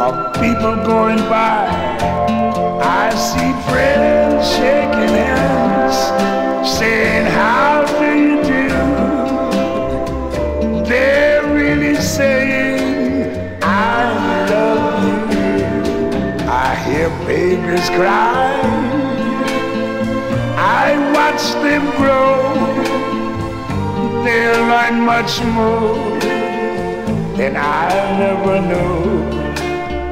of people going by. I see friends shaking hands, saying, How do you do? They're really saying, I love you. I hear babies cry. I watch them grow. They'll learn much more than I never knew.